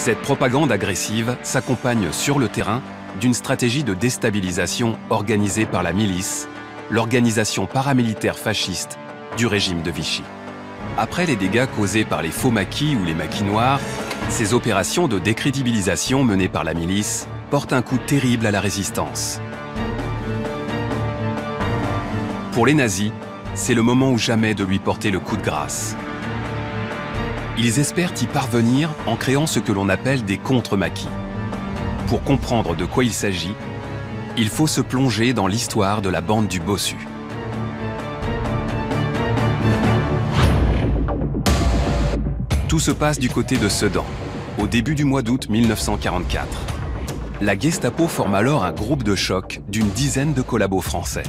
Cette propagande agressive s'accompagne sur le terrain d'une stratégie de déstabilisation organisée par la milice, l'organisation paramilitaire fasciste du régime de Vichy. Après les dégâts causés par les faux maquis ou les maquis noirs, ces opérations de décrédibilisation menées par la milice portent un coup terrible à la résistance. Pour les nazis, c'est le moment ou jamais de lui porter le coup de grâce. Ils espèrent y parvenir en créant ce que l'on appelle des contre-maquis. Pour comprendre de quoi il s'agit, il faut se plonger dans l'histoire de la bande du bossu. Tout se passe du côté de Sedan, au début du mois d'août 1944. La Gestapo forme alors un groupe de choc d'une dizaine de collabos français.